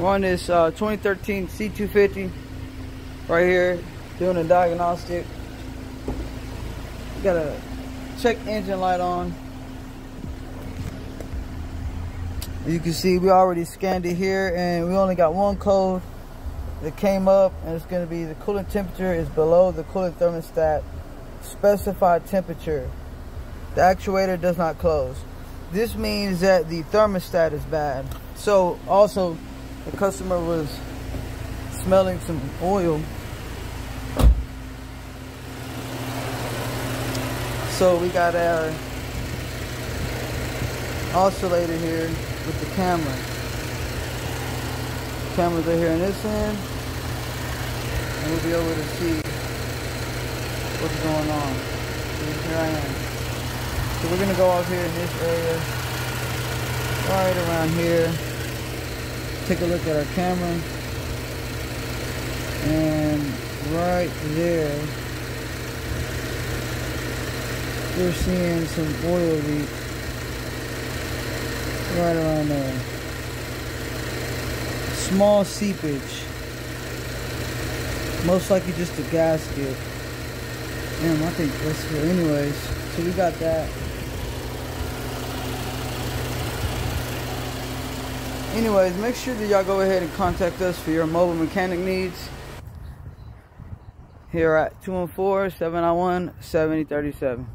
We're on this uh, 2013 C250 right here doing a diagnostic. Got a check engine light on. You can see we already scanned it here and we only got one code that came up and it's going to be the coolant temperature is below the coolant thermostat specified temperature. The actuator does not close. This means that the thermostat is bad. So also the customer was smelling some oil. So we got our oscillator here with the camera. Cameras are here on this end. And we'll be able to see what's going on. Here I am. So we're gonna go out here in this area. Right around here take a look at our camera. And right there we're seeing some oil leak right around there. Small seepage. Most likely just a gasket. Damn I think that's for anyways. So we got that anyways make sure that y'all go ahead and contact us for your mobile mechanic needs. Here at 214-791-7037